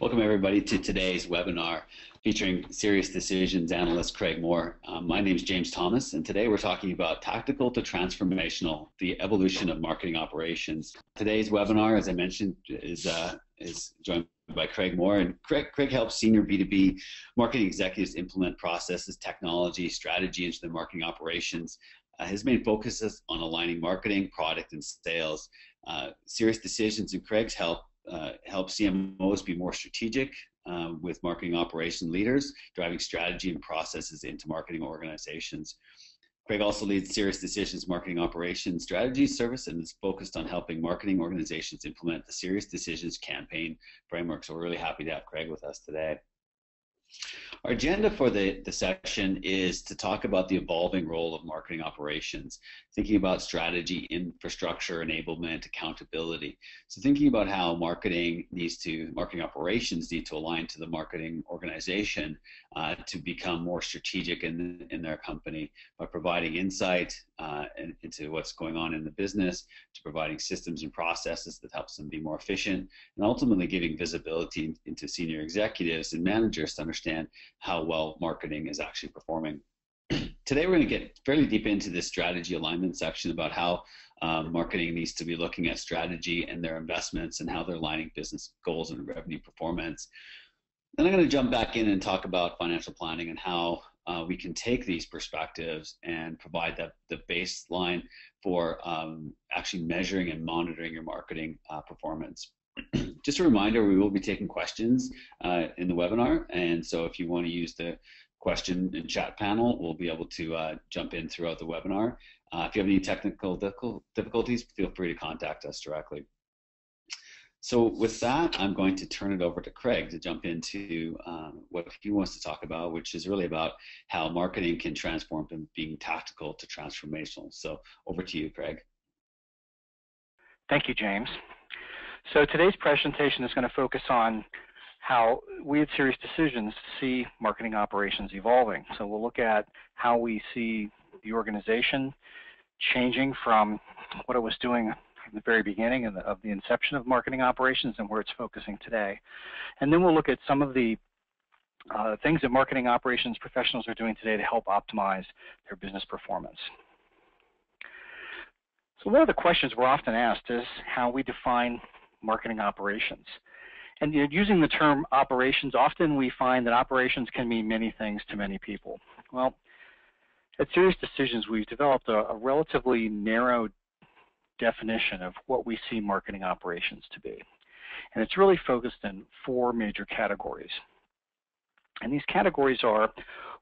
Welcome everybody to today's webinar featuring SiriusDecisions analyst Craig Moore. Um, my name is James Thomas and today we're talking about tactical to transformational, the evolution of marketing operations. Today's webinar, as I mentioned, is, uh, is joined by Craig Moore and Craig, Craig helps senior B2B marketing executives implement processes, technology, strategy into their marketing operations. Uh, his main focus is on aligning marketing, product, and sales. Uh, SiriusDecisions and Craig's help uh, help CMOs be more strategic uh, with marketing operation leaders, driving strategy and processes into marketing organizations. Craig also leads SiriusDecisions Marketing Operations Strategy Service and is focused on helping marketing organizations implement the SiriusDecisions campaign framework. So we're really happy to have Craig with us today. Our agenda for the, the session is to talk about the evolving role of marketing operations, thinking about strategy, infrastructure, enablement, accountability. So thinking about how marketing needs to, marketing operations need to align to the marketing organization uh, to become more strategic in, in their company by providing insight uh, into what's going on in the business, to providing systems and processes that helps them be more efficient, and ultimately giving visibility into senior executives and managers to understand how well marketing is actually performing. Today we're going to get fairly deep into this strategy alignment section about how um, marketing needs to be looking at strategy and their investments and how they're aligning business goals and revenue performance. Then I'm going to jump back in and talk about financial planning and how uh, we can take these perspectives and provide the, the baseline for um, actually measuring and monitoring your marketing uh, performance. Just a reminder, we will be taking questions uh, in the webinar, and so if you want to use the question and chat panel, we'll be able to uh, jump in throughout the webinar. Uh, if you have any technical difficulties, feel free to contact us directly. So with that, I'm going to turn it over to Craig to jump into um, what he wants to talk about, which is really about how marketing can transform from being tactical to transformational. So over to you, Craig. Thank you, James. So today's presentation is going to focus on how we at SiriusDecisions see marketing operations evolving. So we'll look at how we see the organization changing from what it was doing from the very beginning of the, of the inception of marketing operations and where it's focusing today. And then we'll look at some of the uh, things that marketing operations professionals are doing today to help optimize their business performance. So one of the questions we're often asked is how we define marketing operations. And you know, using the term operations, often we find that operations can mean many things to many people. Well, at SiriusDecisions, we've developed a, a relatively narrow definition of what we see marketing operations to be. And it's really focused in four major categories. And these categories are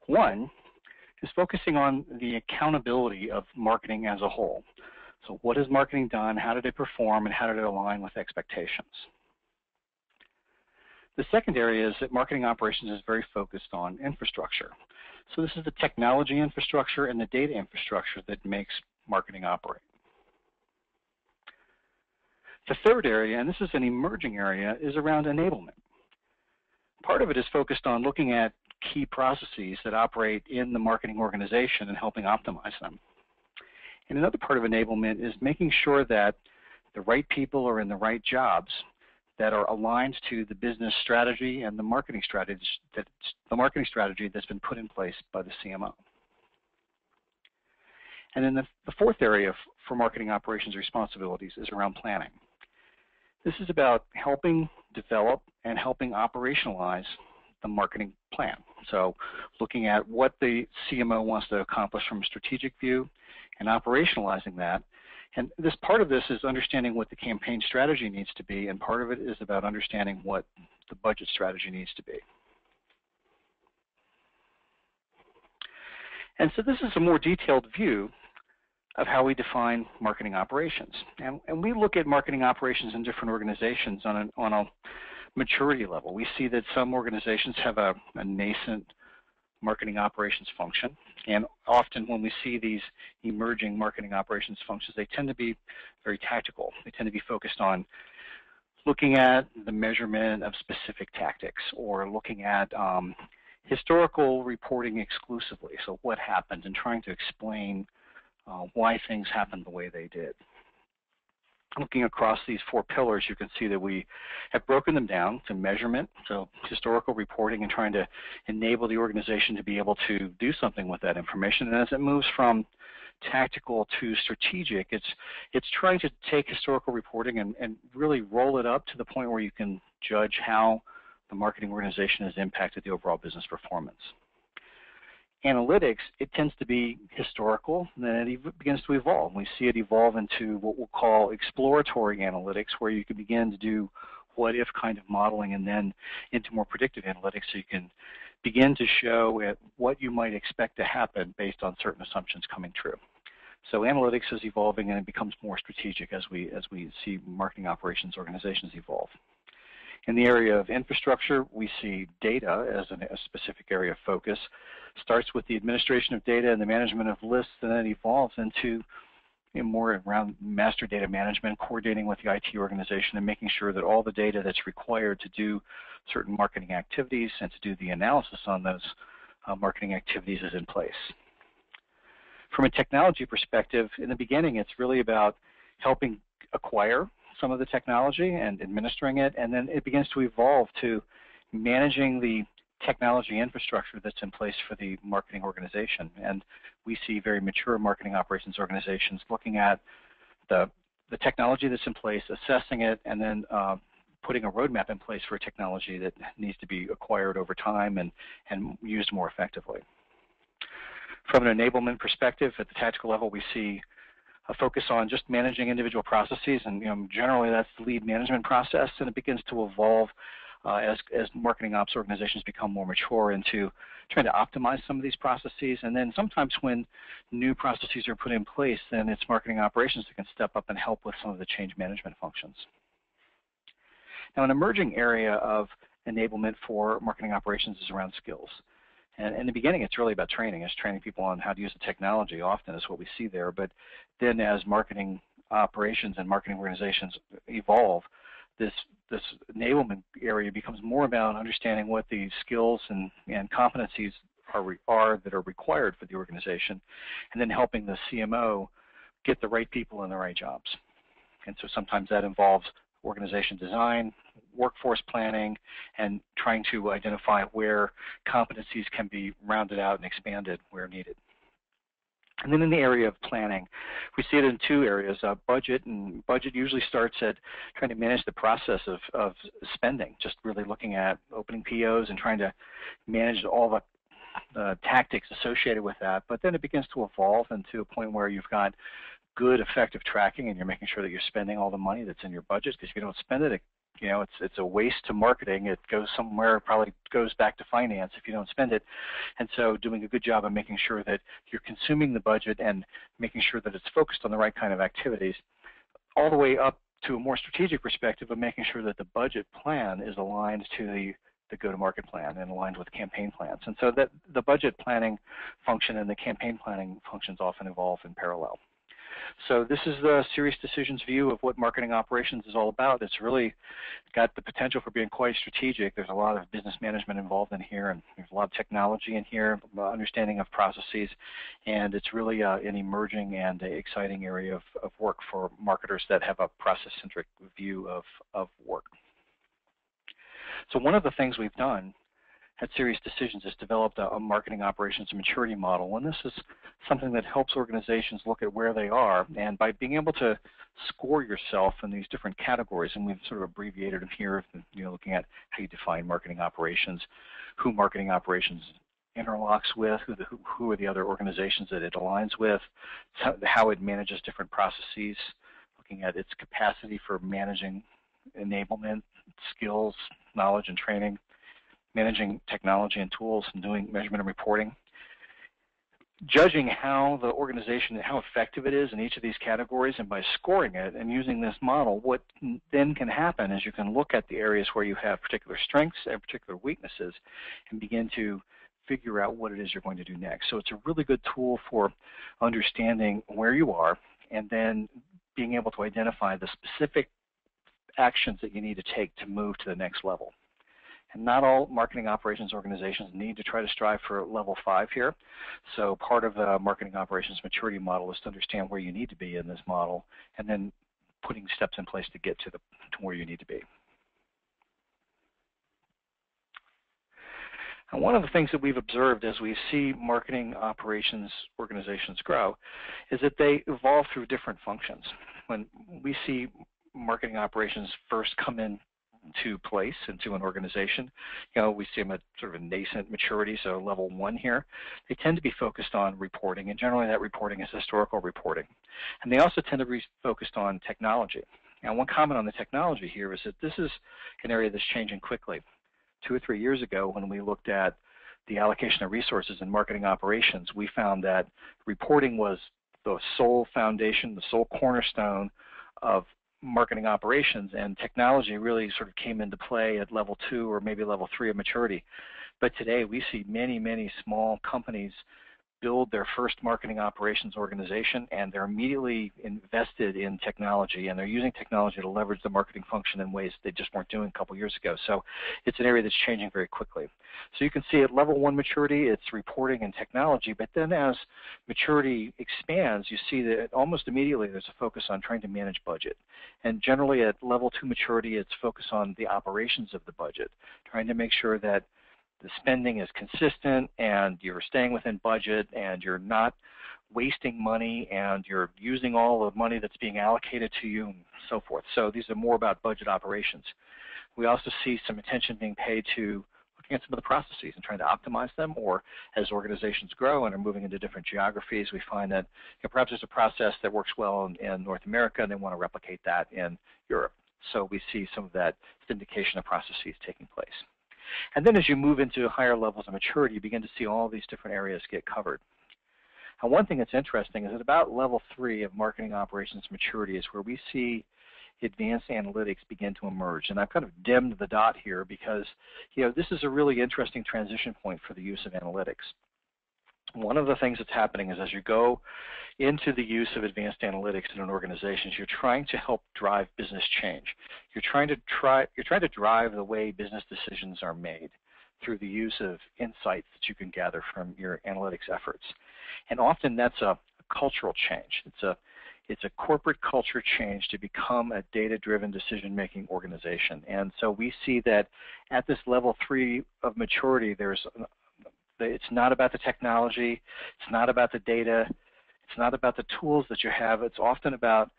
one is focusing on the accountability of marketing as a whole. So what has marketing done, how did it perform, and how did it align with expectations? The second area is that marketing operations is very focused on infrastructure. So this is the technology infrastructure and the data infrastructure that makes marketing operate. The third area, and this is an emerging area, is around enablement. Part of it is focused on looking at key processes that operate in the marketing organization and helping optimize them. And another part of enablement is making sure that the right people are in the right jobs that are aligned to the business strategy and the marketing strategy that the marketing strategy that's been put in place by the CMO. And then the, the fourth area for marketing operations responsibilities is around planning. This is about helping develop and helping operationalize the marketing plan. So looking at what the CMO wants to accomplish from a strategic view and operationalizing that. And this part of this is understanding what the campaign strategy needs to be, and part of it is about understanding what the budget strategy needs to be. And so this is a more detailed view of how we define marketing operations. And, and we look at marketing operations in different organizations on, an, on a maturity level. We see that some organizations have a, a nascent marketing operations function. And often when we see these emerging marketing operations functions, they tend to be very tactical. They tend to be focused on looking at the measurement of specific tactics or looking at um, historical reporting exclusively. So what happened and trying to explain uh, why things happened the way they did. Looking across these four pillars, you can see that we have broken them down to measurement, so historical reporting and trying to enable the organization to be able to do something with that information. And as it moves from tactical to strategic, it's it's trying to take historical reporting and, and really roll it up to the point where you can judge how the marketing organization has impacted the overall business performance analytics, it tends to be historical, and then it begins to evolve. We see it evolve into what we'll call exploratory analytics, where you can begin to do what if kind of modeling and then into more predictive analytics so you can begin to show what you might expect to happen based on certain assumptions coming true. So analytics is evolving and it becomes more strategic as we as we see marketing operations organizations evolve. In the area of infrastructure, we see data as an, a specific area of focus. Starts with the administration of data and the management of lists, and then evolves into you know, more around master data management, coordinating with the IT organization, and making sure that all the data that's required to do certain marketing activities and to do the analysis on those uh, marketing activities is in place. From a technology perspective, in the beginning, it's really about helping acquire some of the technology and administering it, and then it begins to evolve to managing the technology infrastructure that's in place for the marketing organization. And we see very mature marketing operations organizations looking at the, the technology that's in place, assessing it, and then uh, putting a roadmap in place for a technology that needs to be acquired over time and, and used more effectively. From an enablement perspective, at the tactical level, we see a focus on just managing individual processes, and you know, generally that's the lead management process, and it begins to evolve uh, as, as marketing ops organizations become more mature into trying to optimize some of these processes. And then sometimes when new processes are put in place, then it's marketing operations that can step up and help with some of the change management functions. Now, an emerging area of enablement for marketing operations is around skills. And in the beginning, it's really about training. It's training people on how to use the technology. Often is what we see there. But then, as marketing operations and marketing organizations evolve, this this enablement area becomes more about understanding what the skills and, and competencies are, are that are required for the organization, and then helping the CMO get the right people in the right jobs. And so sometimes that involves organization design, workforce planning, and trying to identify where competencies can be rounded out and expanded where needed. And then in the area of planning, we see it in two areas, uh, budget, and budget usually starts at trying to manage the process of, of spending, just really looking at opening POs and trying to manage all the uh, tactics associated with that. But then it begins to evolve into a point where you've got good effective tracking and you're making sure that you're spending all the money that's in your budget because if you don't spend it, it you know, it's it's a waste to marketing. It goes somewhere, probably goes back to finance if you don't spend it. And so doing a good job of making sure that you're consuming the budget and making sure that it's focused on the right kind of activities, all the way up to a more strategic perspective of making sure that the budget plan is aligned to the the go-to-market plan and aligned with campaign plans. And so that the budget planning function and the campaign planning functions often evolve in parallel. So this is the SiriusDecisions view of what marketing operations is all about. It's really got the potential for being quite strategic. There's a lot of business management involved in here, and there's a lot of technology in here, understanding of processes, and it's really uh, an emerging and exciting area of, of work for marketers that have a process-centric view of, of work. So one of the things we've done at SiriusDecisions has developed a, a, marketing operations maturity model. And this is something that helps organizations look at where they are. And by being able to score yourself in these different categories, and we've sort of abbreviated them here, you know, looking at how you define marketing operations, who marketing operations interlocks with, who, the, who are the other organizations that it aligns with, how it manages different processes, looking at its capacity for managing enablement, skills, knowledge, and training, managing technology and tools and doing measurement and reporting. Judging how the organization, how effective it is in each of these categories, and by scoring it and using this model, what then can happen is you can look at the areas where you have particular strengths and particular weaknesses and begin to figure out what it is you're going to do next. So it's a really good tool for understanding where you are and then being able to identify the specific actions that you need to take to move to the next level. And not all marketing operations organizations need to try to strive for level five here. So part of the marketing operations maturity model is to understand where you need to be in this model and then putting steps in place to get to the to where you need to be. And one of the things that we've observed as we see marketing operations organizations grow is that they evolve through different functions. When we see marketing operations first come in to place into an organization. You know, we see them at sort of a nascent maturity, so level one here. They tend to be focused on reporting, and generally that reporting is historical reporting. And they also tend to be focused on technology. Now, one comment on the technology here is that this is an area that's changing quickly. Two or three years ago, when we looked at the allocation of resources in marketing operations, we found that reporting was the sole foundation, the sole cornerstone of marketing operations, and technology really sort of came into play at level two or maybe level three of maturity. But today we see many, many small companies build their first marketing operations organization and they're immediately invested in technology and they're using technology to leverage the marketing function in ways they just weren't doing a couple years ago. So it's an area that's changing very quickly. So you can see at level one maturity, it's reporting and technology, but then as maturity expands, you see that almost immediately there's a focus on trying to manage budget. And generally at level two maturity, it's focused on the operations of the budget, trying to make sure that the spending is consistent and you're staying within budget and you're not wasting money and you're using all the money that's being allocated to you and so forth. So these are more about budget operations. We also see some attention being paid to looking at some of the processes and trying to optimize them or as organizations grow and are moving into different geographies, we find that you know, perhaps there's a process that works well in, in North America and they want to replicate that in Europe. So we see some of that syndication of processes taking place. And then as you move into higher levels of maturity, you begin to see all these different areas get covered. And one thing that's interesting is that about level three of marketing operations maturity is where we see advanced analytics begin to emerge. And I've kind of dimmed the dot here because you know this is a really interesting transition point for the use of analytics one of the things that's happening is as you go into the use of advanced analytics in an organization, you're trying to help drive business change. You're trying to try you're trying to drive the way business decisions are made through the use of insights that you can gather from your analytics efforts. And often that's a, cultural change. It's a it's a corporate culture change to become a data-driven decision-making organization. And so we see that at this level three of maturity, there's it's not about the technology. It's not about the data. It's not about the tools that you have. It's often about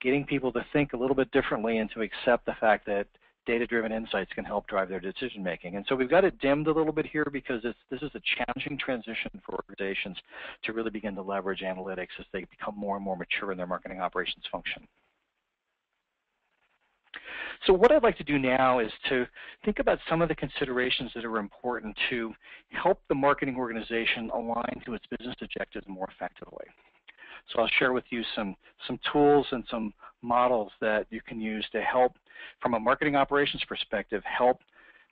getting people to think a little bit differently and to accept the fact that data-driven insights can help drive their decision making. And so we've got it dimmed a little bit here because this is a challenging transition for organizations to really begin to leverage analytics as they become more and more mature in their marketing operations function. So what I'd like to do now is to think about some of the considerations that are important to help the marketing organization align to its business objectives more effectively. So I'll share with you some, some tools and some models that you can use to help, from a marketing operations perspective, help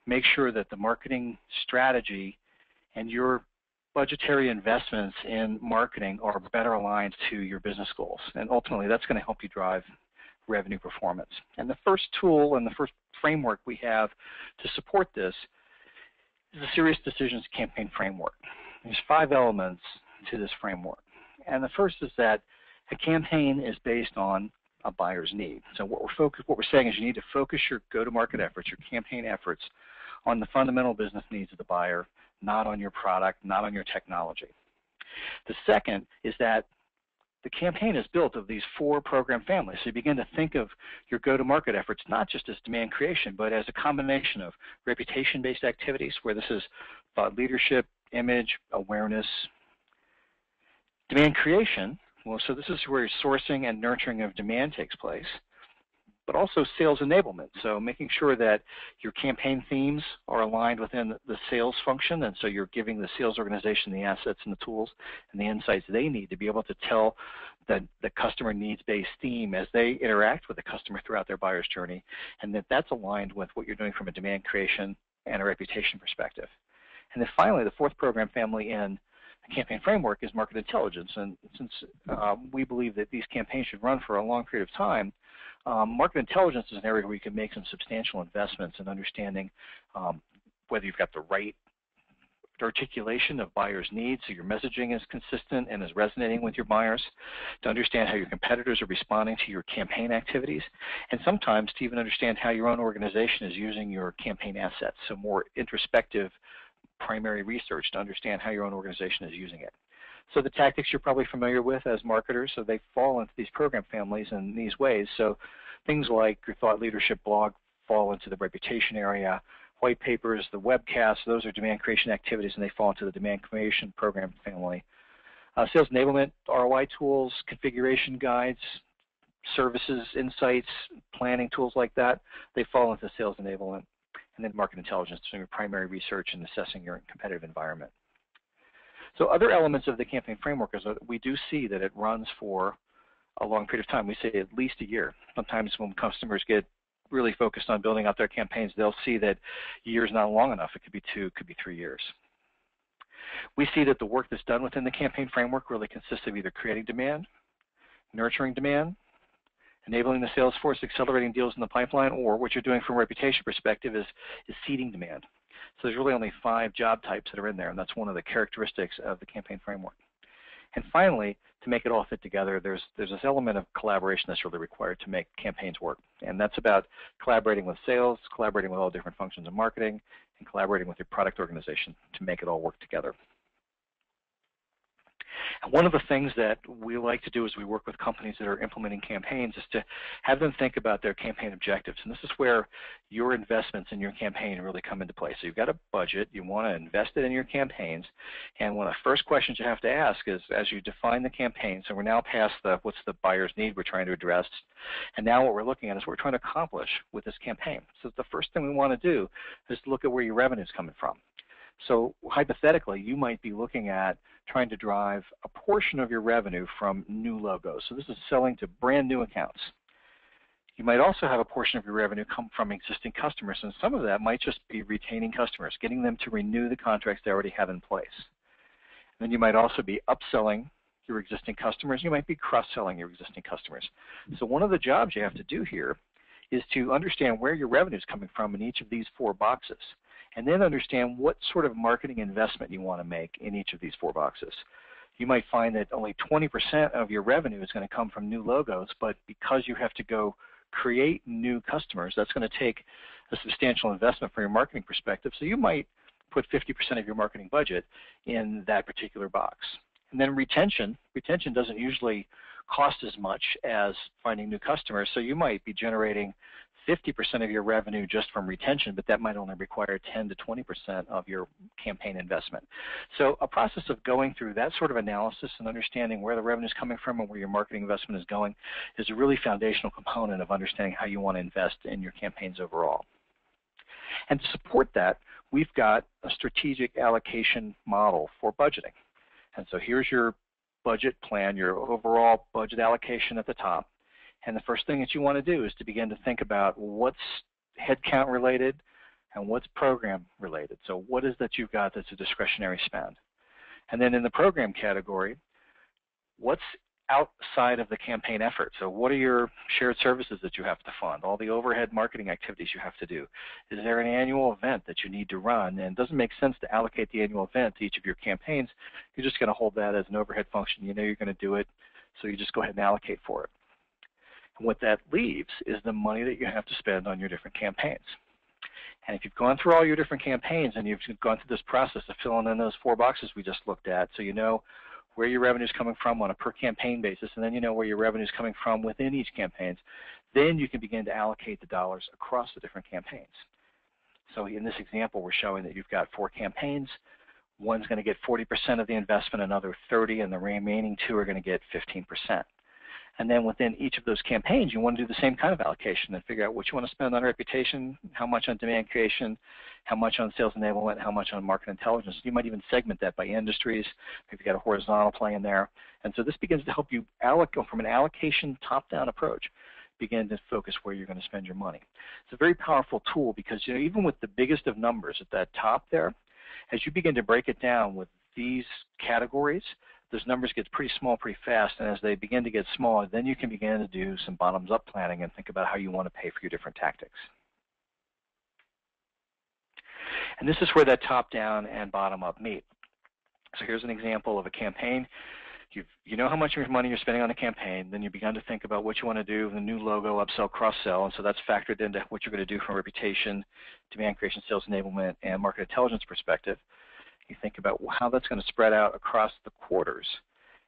make sure that the marketing strategy and your budgetary investments in marketing are better aligned to your business goals. And ultimately, that's going to help you drive revenue performance. And the first tool and the first framework we have to support this is the SiriusDecisions Campaign Framework. There's five elements to this framework. And the first is that a campaign is based on a buyer's need. So what we're, focus, what we're saying is you need to focus your go-to-market efforts, your campaign efforts, on the fundamental business needs of the buyer, not on your product, not on your technology. The second is that the campaign is built of these four program families. So you begin to think of your go-to-market efforts not just as demand creation, but as a combination of reputation-based activities, where this is thought leadership, image, awareness. Demand creation, well, so this is where sourcing and nurturing of demand takes place but also sales enablement. So making sure that your campaign themes are aligned within the sales function, and so you're giving the sales organization the assets and the tools and the insights they need to be able to tell the, the customer needs-based theme as they interact with the customer throughout their buyer's journey, and that that's aligned with what you're doing from a demand creation and a reputation perspective. And then finally, the fourth program family in the campaign framework is market intelligence. And since uh, we believe that these campaigns should run for a long period of time, um, market intelligence is an area where you can make some substantial investments in understanding um, whether you've got the right articulation of buyers' needs so your messaging is consistent and is resonating with your buyers, to understand how your competitors are responding to your campaign activities, and sometimes to even understand how your own organization is using your campaign assets, so more introspective primary research to understand how your own organization is using it. So the tactics you're probably familiar with as marketers, so they fall into these program families in these ways. So things like your thought leadership blog fall into the reputation area, white papers, the webcasts, those are demand creation activities and they fall into the demand creation program family. Uh, sales enablement, ROI tools, configuration guides, services, insights, planning tools like that, they fall into sales enablement. And then market intelligence, doing your primary research and assessing your competitive environment. So other elements of the campaign framework is that we do see that it runs for a long period of time. We say at least a year. Sometimes when customers get really focused on building out their campaigns, they'll see that years not long enough. It could be two, it could be three years. We see that the work that's done within the campaign framework really consists of either creating demand, nurturing demand, enabling the sales force, accelerating deals in the pipeline, or what you're doing from a reputation perspective is, is seeding demand. So there's really only five job types that are in there, and that's one of the characteristics of the campaign framework. And finally, to make it all fit together, there's there's this element of collaboration that's really required to make campaigns work. And that's about collaborating with sales, collaborating with all different functions of marketing, and collaborating with your product organization to make it all work together. One of the things that we like to do as we work with companies that are implementing campaigns is to have them think about their campaign objectives. And this is where your investments in your campaign really come into play. So you've got a budget, you want to invest it in your campaigns, and one of the first questions you have to ask is as you define the campaign, so we're now past the what's the buyer's need we're trying to address, and now what we're looking at is what we're trying to accomplish with this campaign. So the first thing we want to do is look at where your revenue is coming from. So hypothetically, you might be looking at trying to drive a portion of your revenue from new logos. So this is selling to brand new accounts. You might also have a portion of your revenue come from existing customers, and some of that might just be retaining customers, getting them to renew the contracts they already have in place. And then you might also be upselling your existing customers. You might be cross-selling your existing customers. So one of the jobs you have to do here is to understand where your revenue is coming from in each of these four boxes and then understand what sort of marketing investment you want to make in each of these four boxes. You might find that only 20% of your revenue is going to come from new logos, but because you have to go create new customers, that's going to take a substantial investment from your marketing perspective. So you might put 50% of your marketing budget in that particular box. And then retention, retention doesn't usually cost as much as finding new customers, so you might be generating 50% of your revenue just from retention, but that might only require 10 to 20% of your campaign investment. So a process of going through that sort of analysis and understanding where the revenue is coming from and where your marketing investment is going is a really foundational component of understanding how you want to invest in your campaigns overall. And to support that, we've got a strategic allocation model for budgeting. And so here's your budget plan, your overall budget allocation at the top. And the first thing that you want to do is to begin to think about what's headcount related and what's program related. So what is that you've got that's a discretionary spend? And then in the program category, what's outside of the campaign effort? So what are your shared services that you have to fund? All the overhead marketing activities you have to do? Is there an annual event that you need to run? And it doesn't make sense to allocate the annual event to each of your campaigns. You're just going to hold that as an overhead function. You know you're going to do it, so you just go ahead and allocate for it. And what that leaves is the money that you have to spend on your different campaigns. And if you've gone through all your different campaigns and you've gone through this process of filling in those four boxes we just looked at, so you know where your revenue is coming from on a per campaign basis, and then you know where your revenue is coming from within each campaign, then you can begin to allocate the dollars across the different campaigns. So in this example, we're showing that you've got four campaigns. One's going to get 40% of the investment, another 30, and the remaining two are going to get 15%. And then within each of those campaigns, you want to do the same kind of allocation and figure out what you want to spend on reputation, how much on demand creation, how much on sales enablement, how much on market intelligence. You might even segment that by industries. if you've got a horizontal play in there. And so this begins to help you from an allocation top-down approach begin to focus where you're going to spend your money. It's a very powerful tool because you know even with the biggest of numbers at that top there, as you begin to break it down with these categories, those numbers get pretty small pretty fast, and as they begin to get smaller, then you can begin to do some bottoms-up planning and think about how you want to pay for your different tactics. And this is where that top-down and bottom-up meet. So here's an example of a campaign. you you know how much money you're spending on a campaign, then you begin to think about what you want to do, the new logo, upsell, cross-sell, and so that's factored into what you're going to do from reputation, demand creation, sales enablement, and market intelligence perspective. You think about how that's going to spread out across the quarters.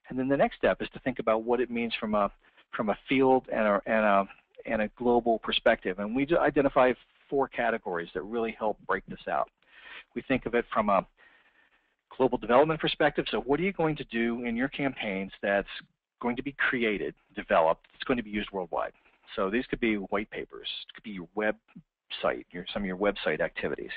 And then the next step is to think about what it means from a from a field and a, and a, and a global perspective. And we identify four categories that really help break this out. We think of it from a global development perspective. So what are you going to do in your campaigns that's going to be created, developed, it's going to be used worldwide? So these could be white papers, it could be your website, your, some of your website activities.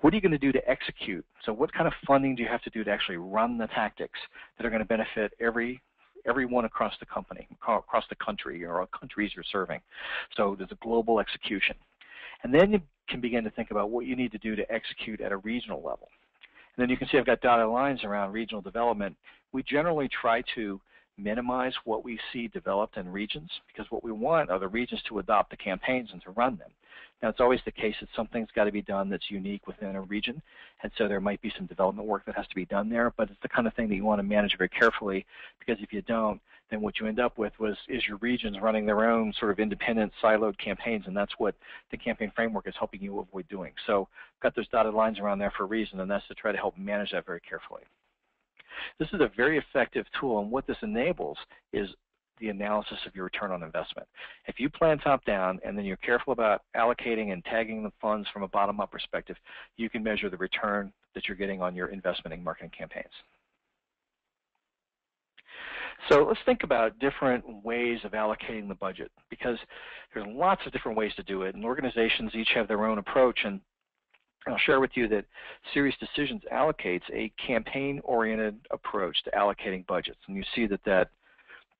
What are you going to do to execute? So what kind of funding do you have to do to actually run the tactics that are going to benefit every everyone across the company, across the country or countries you're serving. So there's a global execution. And then you can begin to think about what you need to do to execute at a regional level. And then you can see I've got dotted lines around regional development. We generally try to minimize what we see developed in regions because what we want are the regions to adopt the campaigns and to run them. Now, it's always the case that something's got to be done that's unique within a region, and so there might be some development work that has to be done there, but it's the kind of thing that you want to manage very carefully because if you don't, then what you end up with was is your regions running their own sort of independent siloed campaigns, and that's what the campaign framework is helping you avoid doing. So got those dotted lines around there for a reason, and that's to try to help manage that very carefully. This is a very effective tool, and what this enables is the analysis of your return on investment. If you plan top down and then you're careful about allocating and tagging the funds from a bottom up perspective, you can measure the return that you're getting on your investment in marketing campaigns. So let's think about different ways of allocating the budget because there's lots of different ways to do it and organizations each have their own approach and I'll share with you that SiriusDecisions allocates a campaign-oriented approach to allocating budgets. And you see that that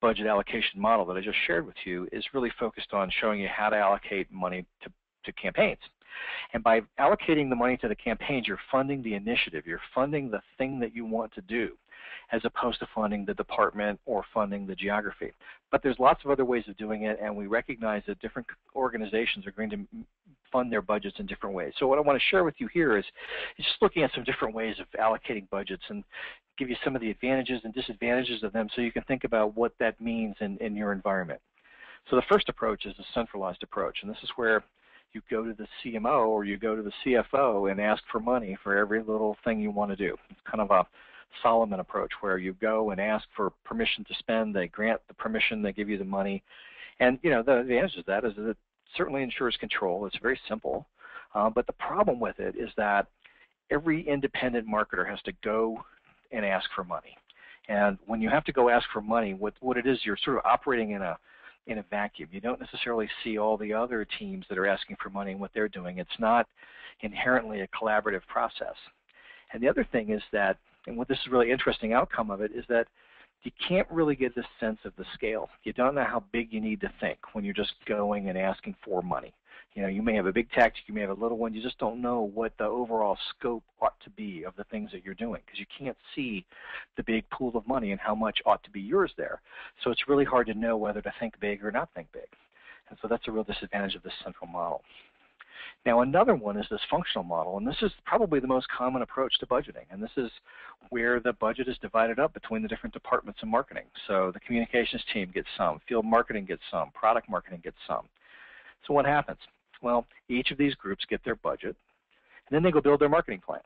budget allocation model that I just shared with you is really focused on showing you how to allocate money to, to campaigns. And by allocating the money to the campaigns, you're funding the initiative. You're funding the thing that you want to do as opposed to funding the department or funding the geography. But there's lots of other ways of doing it, and we recognize that different organizations are going to fund their budgets in different ways. So what I want to share with you here is, just looking at some different ways of allocating budgets and give you some of the advantages and disadvantages of them so you can think about what that means in, in your environment. So the first approach is a centralized approach, and this is where you go to the CMO or you go to the CFO and ask for money for every little thing you want to do. It's kind of a Solomon approach where you go and ask for permission to spend, they grant the permission, they give you the money. And you know the the answer to that is that it certainly ensures control. It's very simple. Uh, but the problem with it is that every independent marketer has to go and ask for money. And when you have to go ask for money, what, what it is, you're sort of operating in a in a vacuum. You don't necessarily see all the other teams that are asking for money and what they're doing. It's not inherently a collaborative process. And the other thing is that and what this is really interesting outcome of it is that you can't really get this sense of the scale. You don't know how big you need to think when you're just going and asking for money. You know, you may have a big tactic, you may have a little one, you just don't know what the overall scope ought to be of the things that you're doing because you can't see the big pool of money and how much ought to be yours there. So it's really hard to know whether to think big or not think big. And so that's a real disadvantage of this central model. Now another one is this functional model, and this is probably the most common approach to budgeting, and this is where the budget is divided up between the different departments in marketing. So the communications team gets some, field marketing gets some, product marketing gets some. So what happens? Well, each of these groups get their budget, and then they go build their marketing plans,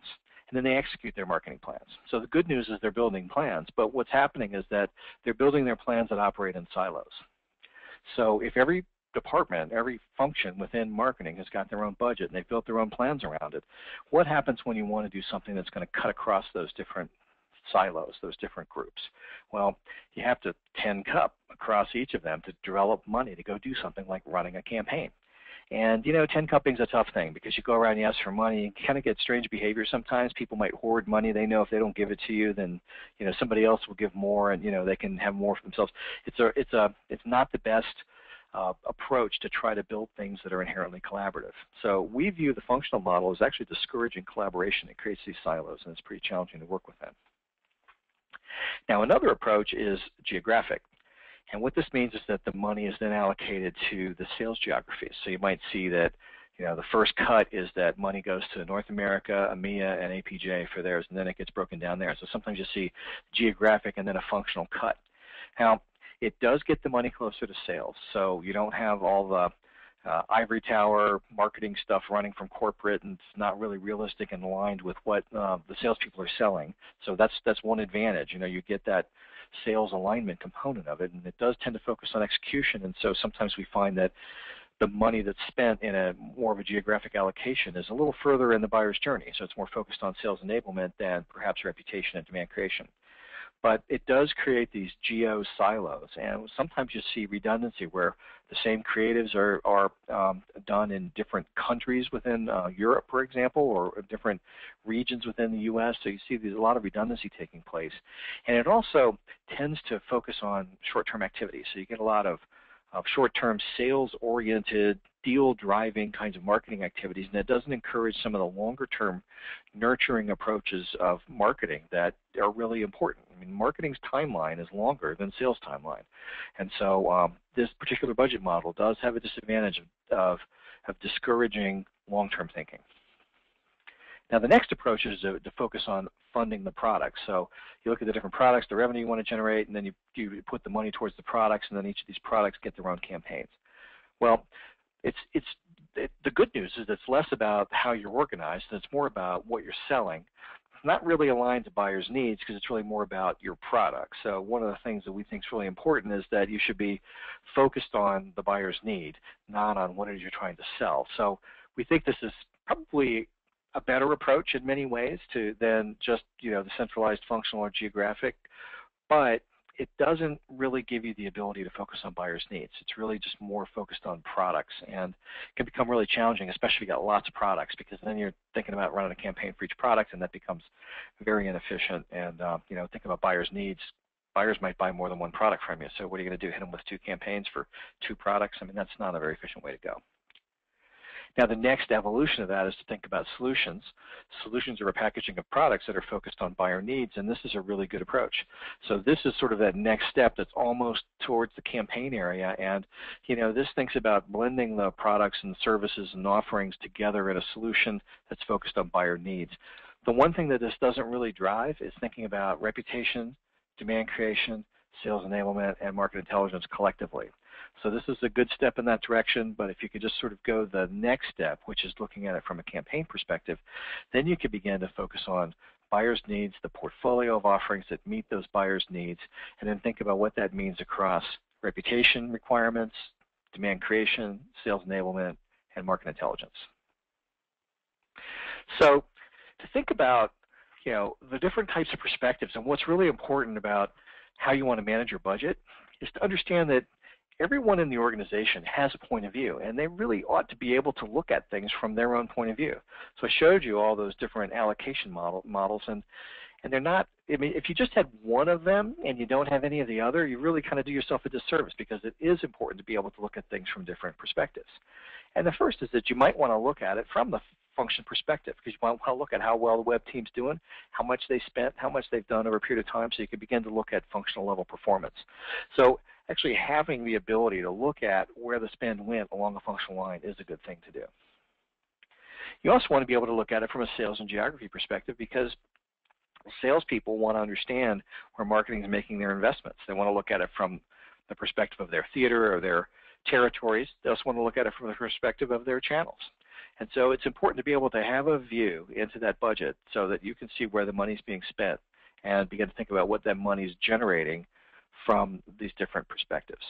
and then they execute their marketing plans. So the good news is they're building plans, but what's happening is that they're building their plans that operate in silos. So if every department, every function within marketing has got their own budget and they've built their own plans around it. What happens when you want to do something that's going to cut across those different silos, those different groups? Well, you have to 10 cup across each of them to develop money to go do something like running a campaign. And you know, 10 cupping is a tough thing because you go around and you ask for money, you kind of get strange behavior sometimes. People might hoard money. They know if they don't give it to you, then you know somebody else will give more, and you know they can have more for themselves. It's a, it's a, it's not the best uh, approach to try to build things that are inherently collaborative. So we view the functional model as actually discouraging collaboration. It creates these silos, and it's pretty challenging to work within. Now another approach is geographic. And what this means is that the money is then allocated to the sales geographies. So you might see that you know, the first cut is that money goes to North America, EMEA, and APJ for theirs, and then it gets broken down there. So sometimes you see geographic and then a functional cut. Now, it does get the money closer to sales, so you don't have all the uh, ivory tower marketing stuff running from corporate, and it's not really realistic and aligned with what uh, the salespeople are selling. So that's that's one advantage. You know, you get that sales alignment component of it, and it does tend to focus on execution. And so sometimes we find that the money that's spent in a more of a geographic allocation is a little further in the buyer's journey. So it's more focused on sales enablement than perhaps reputation and demand creation. But it does create these geo silos, and sometimes you see redundancy where the same creatives are, are um, done in different countries within uh, Europe, for example, or different regions within the U.S. So you see there's a lot of redundancy taking place, and it also tends to focus on short-term activities. So you get a lot of of short-term sales-oriented, deal-driving kinds of marketing activities, and that doesn't encourage some of the longer-term nurturing approaches of marketing that are really important. I mean, marketing's timeline is longer than sales timeline, and so um, this particular budget model does have a disadvantage of, of, of discouraging long-term thinking. Now the next approach is to, to, focus on funding the products. So you look at the different products, the revenue you want to generate, and then you, you put the money towards the products, and then each of these products get their own campaigns. Well, it's it's it, the good news is it's less about how you're organized, and it's more about what you're selling. It's not really aligned to buyers' needs because it's really more about your product. So one of the things that we think is really important is that you should be focused on the buyer's need, not on what it is you're trying to sell. So we think this is probably a better approach in many ways to than just you know the centralized functional or geographic, but it doesn't really give you the ability to focus on buyers' needs. It's really just more focused on products and can become really challenging, especially if you've got lots of products, because then you're thinking about running a campaign for each product, and that becomes very inefficient. And uh, you know, think about buyers' needs. Buyers might buy more than one product from you, so what are you going to do? Hit them with two campaigns for two products? I mean, that's not a very efficient way to go. Now the next evolution of that is to think about solutions. Solutions are a packaging of products that are focused on buyer needs, and this is a really good approach. So this is sort of that next step that's almost towards the campaign area, and you know this thinks about blending the products and services and offerings together in a solution that's focused on buyer needs. The one thing that this doesn't really drive is thinking about reputation, demand creation, sales enablement, and market intelligence collectively. So this is a good step in that direction, but if you could just sort of go the next step, which is looking at it from a campaign perspective, then you could begin to focus on buyers' needs, the portfolio of offerings that meet those buyers' needs, and then think about what that means across reputation requirements, demand creation, sales enablement, and market intelligence. So to think about you know, the different types of perspectives and what's really important about how you want to manage your budget is to understand that everyone in the organization has a point of view, and they really ought to be able to look at things from their own point of view. So I showed you all those different allocation model, models, and and they're not. I mean, if you just had one of them and you don't have any of the other, you really kind of do yourself a disservice because it is important to be able to look at things from different perspectives. And the first is that you might want to look at it from the function perspective because you want to look at how well the web team's doing, how much they spent, how much they've done over a period of time, so you can begin to look at functional level performance. So actually having the ability to look at where the spend went along a functional line is a good thing to do. You also want to be able to look at it from a sales and geography perspective because salespeople want to understand where marketing is making their investments. They want to look at it from the perspective of their theater or their territories. They also want to look at it from the perspective of their channels. And so it's important to be able to have a view into that budget so that you can see where the money is being spent and begin to think about what that money is generating from these different perspectives.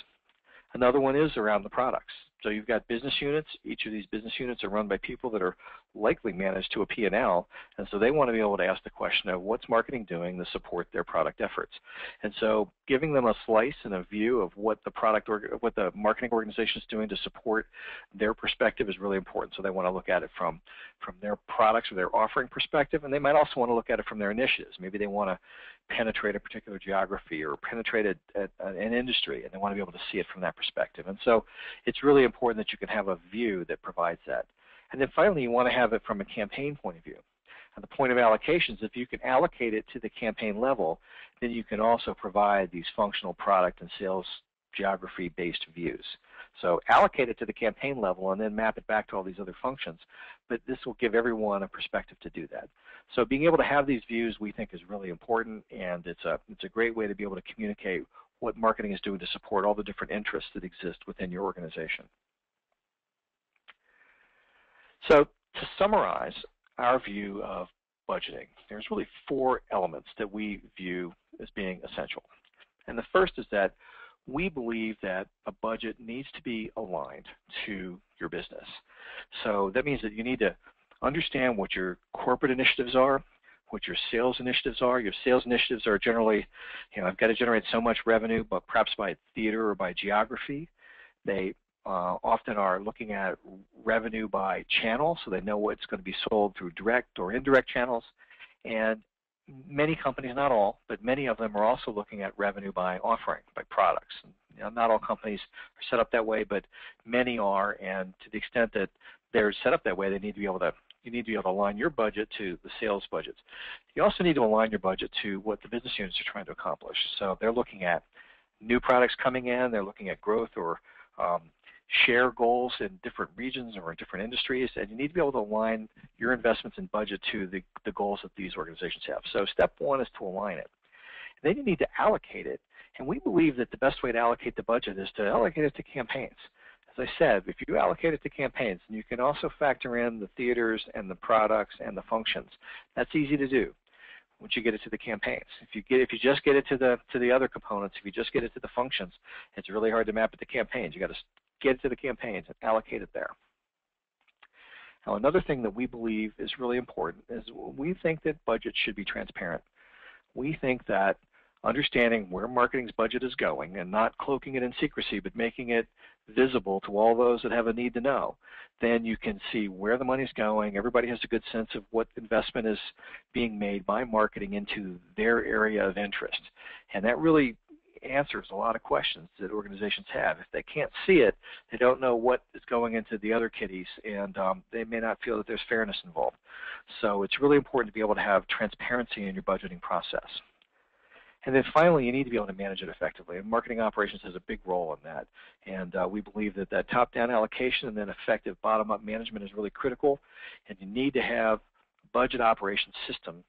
Another one is around the products. So you've got business units. Each of these business units are run by people that are likely managed to a P&L, and so they want to be able to ask the question of what's marketing doing to support their product efforts. And so giving them a slice and a view of what the product or what the marketing organization is doing to support their perspective is really important. So they want to look at it from from their products or their offering perspective, and they might also want to look at it from their initiatives. Maybe they want to penetrate a particular geography or penetrate a, a, an industry, and they want to be able to see it from that perspective. And so it's really important that you can have a view that provides that. And then finally, you want to have it from a campaign point of view. And the point of allocations, if you can allocate it to the campaign level, then you can also provide these functional product and sales geography-based views. So allocate it to the campaign level and then map it back to all these other functions. But this will give everyone a perspective to do that. So being able to have these views we think is really important and it's a, it's a great way to be able to communicate what marketing is doing to support all the different interests that exist within your organization. So to summarize our view of budgeting, there's really four elements that we view as being essential. And the first is that we believe that a budget needs to be aligned to your business. So that means that you need to understand what your corporate initiatives are, what your sales initiatives are. Your sales initiatives are generally, you know, I've got to generate so much revenue, but perhaps by theater or by geography. They uh, often are looking at revenue by channel, so they know what's going to be sold through direct or indirect channels. And many companies, not all, but many of them are also looking at revenue by offering, by products. You know, not all companies are set up that way, but many are, and to the extent that they're set up that way, they need to be able to you need to be able to align your budget to the sales budgets. You also need to align your budget to what the business units are trying to accomplish. So they're looking at new products coming in, they're looking at growth or um, share goals in different regions or in different industries, and you need to be able to align your investments and budget to the, the goals that these organizations have. So step one is to align it. Then you need to allocate it, and we believe that the best way to allocate the budget is to allocate it to campaigns. As I said, if you allocate it to campaigns, and you can also factor in the theaters and the products and the functions, that's easy to do once you get it to the campaigns. If you get if you just get it to the to the other components, if you just get it to the functions, it's really hard to map it to campaigns. You got to get it to the campaigns and allocate it there. Now, another thing that we believe is really important is we think that budgets should be transparent. We think that understanding where marketing's budget is going and not cloaking it in secrecy, but making it visible to all those that have a need to know, then you can see where the money's going. Everybody has a good sense of what investment is being made by marketing into their area of interest. And that really answers a lot of questions that organizations have. If they can't see it, they don't know what is going into the other kitties, and um, they may not feel that there's fairness involved. So it's really important to be able to have transparency in your budgeting process. And then finally, you need to be able to manage it effectively. And marketing operations has a big role in that. And uh, we believe that that top-down allocation and then effective bottom-up management is really critical. And you need to have a budget operations system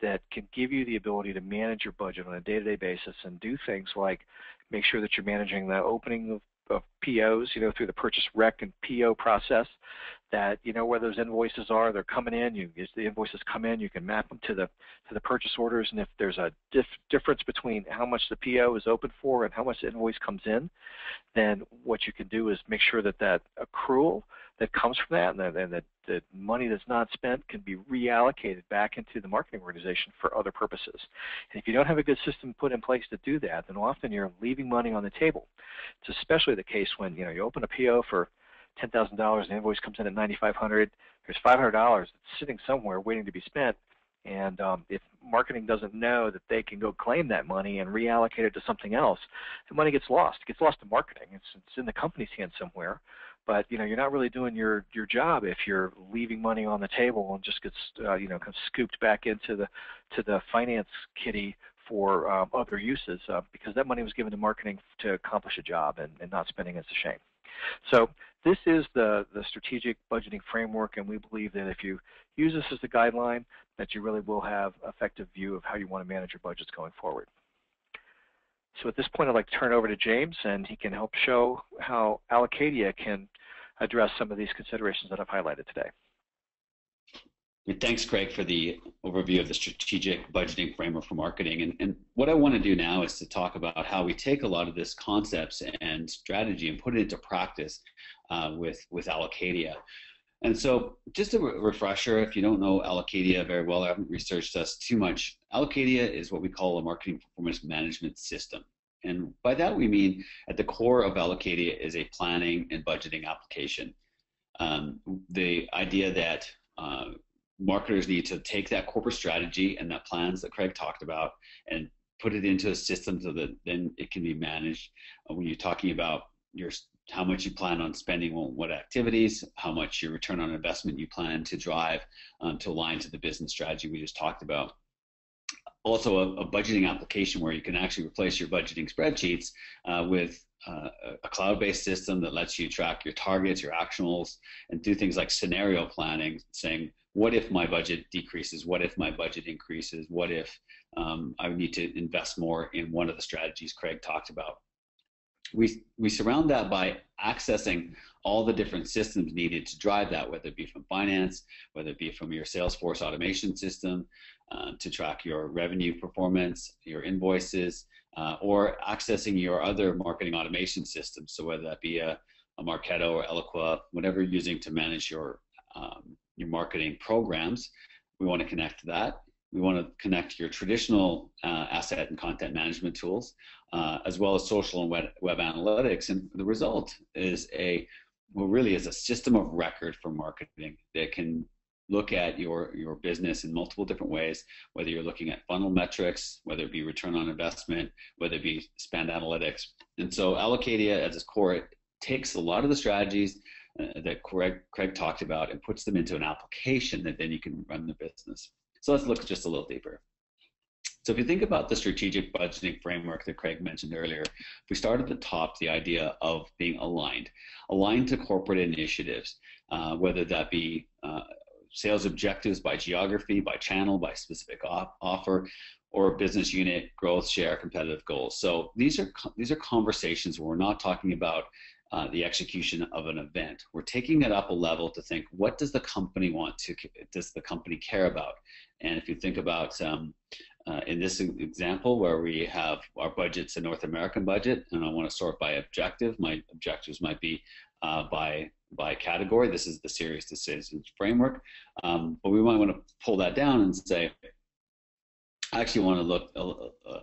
that can give you the ability to manage your budget on a day-to-day basis and do things like make sure that you're managing the opening of of POs, you know, through the purchase rec and PO process, that you know where those invoices are. They're coming in. You as the invoices come in, you can map them to the to the purchase orders, and if there's a dif difference between how much the PO is open for and how much the invoice comes in, then what you can do is make sure that that accrual that comes from that, and, and that the money that's not spent can be reallocated back into the marketing organization for other purposes. And if you don't have a good system put in place to do that, then often you're leaving money on the table. It's especially the case when you know you open a PO for ten thousand dollars, the invoice comes in at ninety five hundred. There's five hundred dollars sitting somewhere waiting to be spent, and um, if marketing doesn't know that they can go claim that money and reallocate it to something else, the money gets lost. It gets lost to marketing. It's, it's in the company's hands somewhere but you know you're not really doing your your job if you're leaving money on the table and just gets uh, you know kind of scooped back into the to the finance kitty for um, other uses uh, because that money was given to marketing to accomplish a job and, and not spending is a shame. So this is the, the strategic budgeting framework and we believe that if you use this as the guideline that you really will have effective view of how you want to manage your budgets going forward. So at this point I'd like to turn over to James and he can help show how Allocadia can address some of these considerations that I've highlighted today. Thanks, Craig, for the overview of the strategic budgeting framework for marketing. And, and what I want to do now is to talk about how we take a lot of this concepts and strategy and put it into practice uh, with, with Allocadia. And so, just a re refresher, if you don't know Allocadia very well, I haven't researched us too much. Allocadia is what we call a marketing performance management system. And by that we mean at the core of Allocadia is a planning and budgeting application. Um, the idea that uh, marketers need to take that corporate strategy and that plans that Craig talked about and put it into a system so that then it can be managed. Uh, when you're talking about your how much you plan on spending on what activities, how much your return on investment you plan to drive um, to align to the business strategy we just talked about. also a, a, budgeting application where you can actually replace your budgeting spreadsheets uh, with uh, a cloud-based system that lets you track your targets, your actionals, and do things like scenario planning, saying, what if my budget decreases? What if my budget increases? What if um, I need to invest more in one of the strategies Craig talked about? We, we surround that by accessing all the different systems needed to drive that, whether it be from finance, whether it be from your Salesforce automation system, uh, to track your revenue performance, your invoices, uh, or accessing your other marketing automation systems. So whether that be a, a Marketo or Eloqua, whatever you're using to manage your um, your marketing programs, we want to connect to that. We want to connect your traditional uh, asset and content management tools, uh, as well as social and web, web analytics. And the result is a well, really is a system of record for marketing that can look at your your business in multiple different ways whether you're looking at funnel metrics whether it be return on investment whether it be spend analytics and so Allocadia at its core it takes a lot of the strategies uh, that Craig, Craig talked about and puts them into an application that then you can run the business so let's look just a little deeper so if you think about the strategic budgeting framework that Craig mentioned earlier, we start at the top, the idea of being aligned, aligned to corporate initiatives, uh, whether that be uh, sales objectives by geography, by channel, by specific op- offer, or business unit growth, share, competitive goals. So these are these are conversations where we're not talking about uh, the execution of an event. We're taking it up a level to think, what does the company want to, does the company care about? And if you think about, um, uh, in this example where we have our budget's a North American budget, and I want to sort by objective, my objectives might be uh, by by category. This is the SiriusDecisions framework. Um, but we might want to pull that down and say, I actually want to look uh, uh,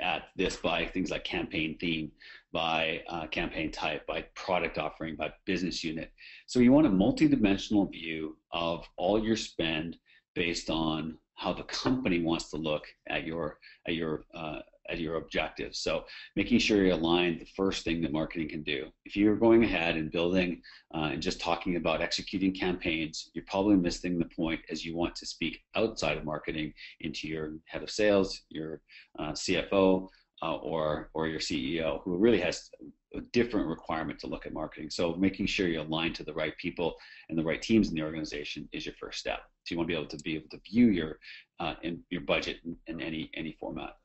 at this by things like campaign theme, by uh, campaign type, by product offering, by business unit. So you want a multidimensional view of all your spend based on how the company wants to look at your at your uh, at your objectives. So making sure you're aligned, the first thing that marketing can do. If you're going ahead and building uh, and just talking about executing campaigns, you're probably missing the point as you want to speak outside of marketing into your head of sales, your uh, CFO, uh, or or your CEO, who really has a different requirement to look at marketing. So making sure you're aligned to the right people and the right teams in the organization is your first step. So you want to be able to be able to view your uh, in your budget in, in any any format.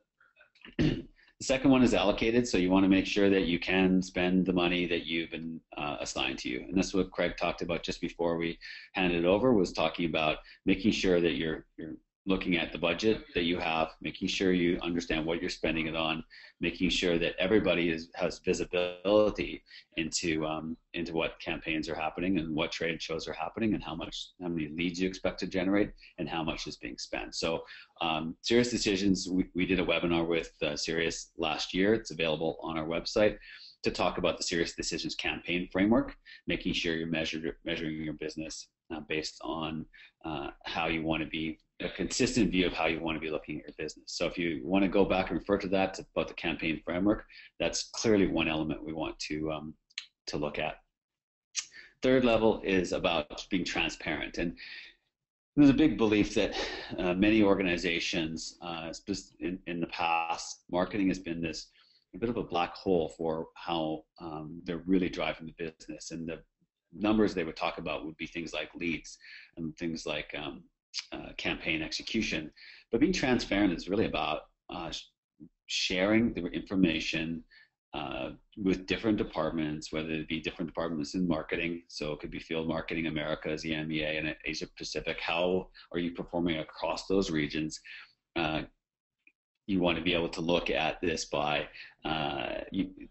The second one is allocated, so you want to make sure that you can spend the money that you've been uh, assigned to you. And that's what Craig talked about just before we handed it over, was talking about making sure that you're, you're looking at the budget that you have, making sure you understand what you're spending it on, making sure that everybody is, has visibility into um, into what campaigns are happening and what trade shows are happening and how much how many leads you expect to generate and how much is being spent. So um, SiriusDecisions, we, we did a webinar with uh, Sirius last year. It's available on our website to talk about the SiriusDecisions campaign framework, making sure you're measured, measuring your business uh, based on uh, how you want to be a consistent view of how you want to be looking at your business. So if you want to go back and refer to that about the campaign framework, that's clearly one element we want to um, to look at. Third level is about being transparent, and there's a big belief that uh, many organizations, uh, in, in the past, marketing has been this a bit of a black hole for how um, they're really driving the business, and the numbers they would talk about would be things like leads and things like um, uh, campaign execution. But being transparent is really about uh, sharing the information uh, with different departments, whether it be different departments in marketing. So it could be field marketing, Americas, EMEA, and Asia Pacific. How are you performing across those regions? Uh, you want to be able to look at this by uh,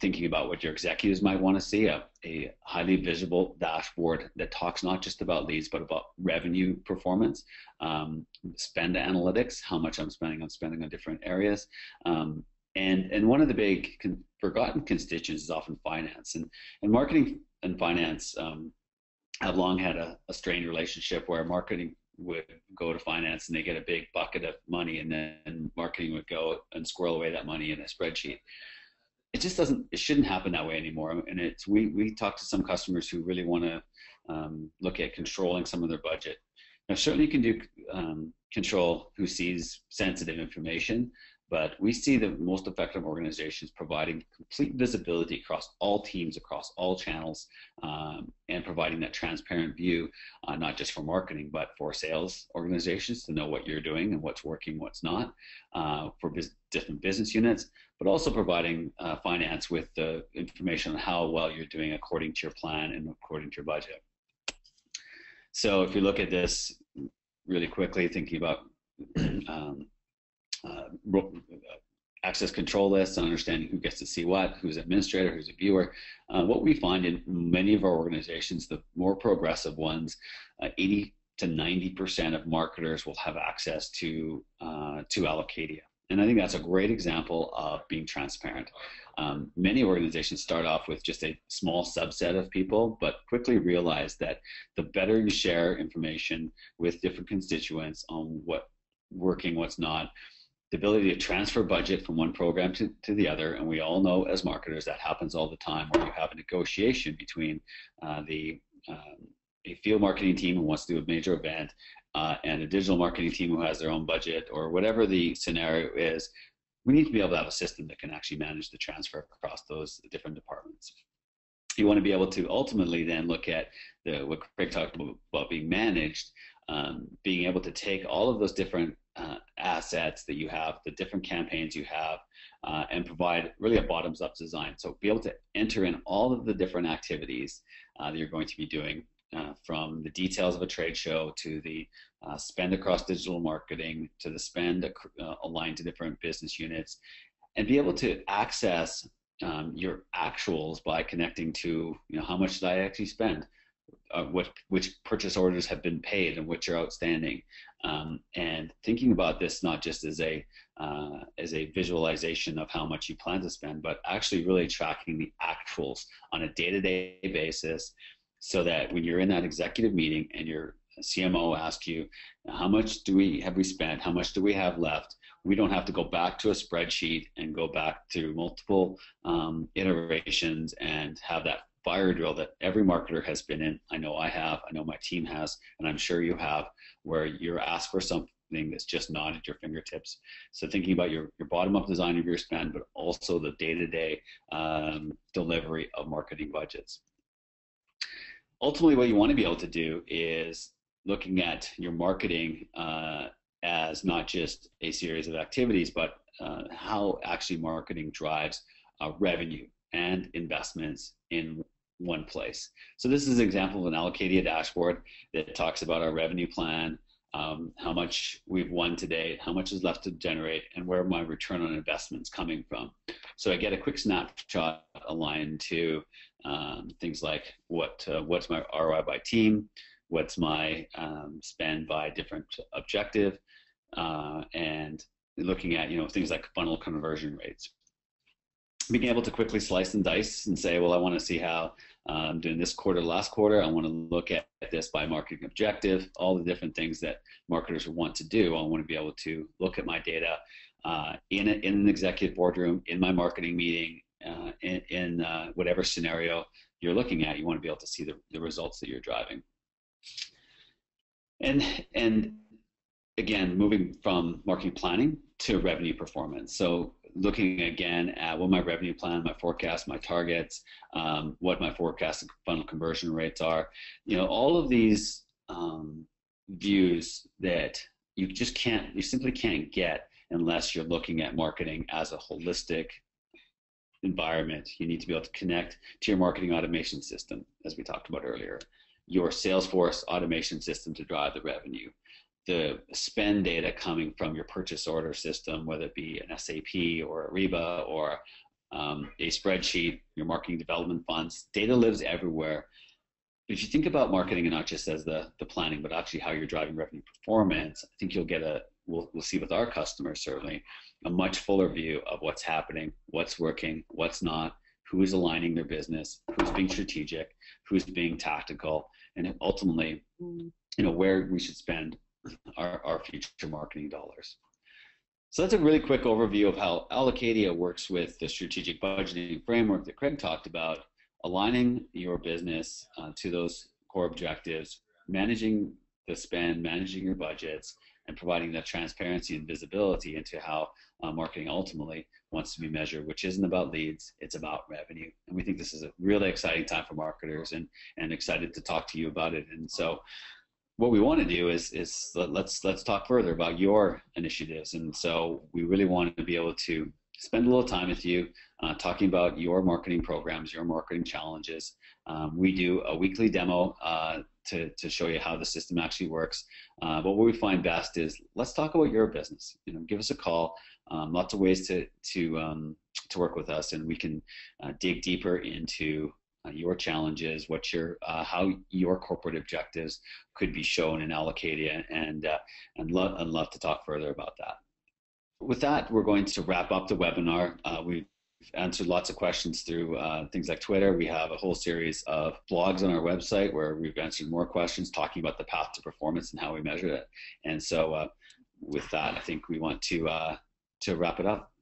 thinking about what your executives might want to see a, a, highly visible dashboard that talks not just about leads but about revenue performance um, spend analytics how much i'm spending on spending on different areas um, and and one of the big con- forgotten constituents is often finance and and marketing and finance um, have long had a, a strained relationship where marketing would go to finance and they get a big bucket of money and then marketing would go and squirrel away that money in a spreadsheet. It just doesn't it shouldn't happen that way anymore. And it's we we talk to some customers who really want to um, look at controlling some of their budget. Now, certainly you can do um, control who sees sensitive information, but we see the most effective organizations providing complete visibility across all teams, across all channels, um, and providing that transparent view, uh, not just for marketing, but for sales organizations to know what you're doing and what's working, what's not, uh, for bus- different business units, but also providing uh, finance with the information on how well you're doing according to your plan and according to your budget. So if you look at this really quickly, thinking about um, uh, access control lists and understanding who gets to see what, who's an administrator, who's a viewer. Uh, what we find in many of our organizations, the more progressive ones, uh, 80 to 90% of marketers will have access to uh, to Allocadia. And I think that's a great example of being transparent. Um, many organizations start off with just a small subset of people, but quickly realize that the better you share information with different constituents on what working, what's not, the ability to transfer budget from one program to, to the other, and we all know as marketers that happens all the time where you have a negotiation between uh, the um, a field marketing team who wants to do a major event uh, and a digital marketing team who has their own budget or whatever the scenario is, we need to be able to have a system that can actually manage the transfer across those different departments. You want to be able to ultimately then look at the, what Craig talked about, about being managed, um, being able to take all of those different uh, assets that you have, the different campaigns you have, uh, and provide really a bottoms up design. So be able to enter in all of the different activities uh, that you're going to be doing uh, from the details of a trade show to the uh, spend across digital marketing to the spend uh, aligned to different business units and be able to access um, your actuals by connecting to you know how much did I actually spend uh, what which purchase orders have been paid and which are outstanding, um, and thinking about this not just as a uh, as a visualization of how much you plan to spend, but actually really tracking the actuals on a day-to-day basis, so that when you're in that executive meeting and your CMO asks you, how much do we have we spent? How much do we have left? We don't have to go back to a spreadsheet and go back to multiple um, iterations and have that fire drill that every marketer has been in. I know I have, I know my team has, and I'm sure you have, where you're asked for something that's just not at your fingertips. So thinking about your, your bottom-up design of your spend, but also the day-to-day um, delivery of marketing budgets. Ultimately, what you want to be able to do is looking at your marketing uh, as not just a series of activities, but uh, how actually marketing drives uh, revenue and investments in one place. So this is an example of an Allocadia dashboard that talks about our revenue plan, um, how much we've won today, how much is left to generate, and where my return on investment is coming from. So I get a quick snapshot aligned to um, things like what uh, what's my ROI by team, what's my um, spend by different objective, uh, and looking at you know things like funnel conversion rates being able to quickly slice and dice and say, well, I want to see how um, doing this quarter, last quarter. I want to look at this by marketing objective, all the different things that marketers want to do. I want to be able to look at my data uh, in, a, in an executive boardroom, in my marketing meeting, uh, in, in uh, whatever scenario you're looking at. You want to be able to see the, the results that you're driving. And, and again, moving from marketing planning to revenue performance. So looking again at what my revenue plan, my forecast, my targets, um, what my forecast funnel conversion rates are. You know, all of these um, views that you just can't, you simply can't get unless you're looking at marketing as a holistic environment. You need to be able to connect to your marketing automation system, as we talked about earlier, your Salesforce automation system to drive the revenue, the spend data coming from your purchase order system, whether it be an SAP or Ariba or um, a spreadsheet, your marketing development funds, data lives everywhere. If you think about marketing and not just as the, the planning, but actually how you're driving revenue performance, I think you'll get a, we'll, we'll see with our customers certainly, a much fuller view of what's happening, what's working, what's not, who is aligning their business, who's being strategic, who's being tactical, and ultimately, mm. you know, where we should spend our, our future marketing dollars. So that's a really quick overview of how Allocadia works with the strategic budgeting framework that Craig talked about, aligning your business uh, to those core objectives, managing the spend, managing your budgets, and providing that transparency and visibility into how uh, marketing ultimately wants to be measured, which isn't about leads, it's about revenue. And we think this is a really exciting time for marketers and, and excited to talk to you about it. And so what we want to do is, is let's, let's talk further about your initiatives. And so we really want to be able to spend a little time with you uh, talking about your marketing programs, your marketing challenges. Um, we do a weekly demo uh, to, to show you how the system actually works. Uh, but what we find best is let's talk about your business. You know, give us a call. Um, lots of ways to to um, to work with us, and we can uh, dig deeper into uh, your challenges, what your uh, how your corporate objectives could be shown and allocated, and uh, and love and love to talk further about that. With that, we're going to wrap up the webinar. Uh, we've answered lots of questions through uh, things like Twitter. We have a whole series of blogs on our website where we've answered more questions talking about the path to performance and how we measure it. And so, uh, with that, I think we want to to wrap it up.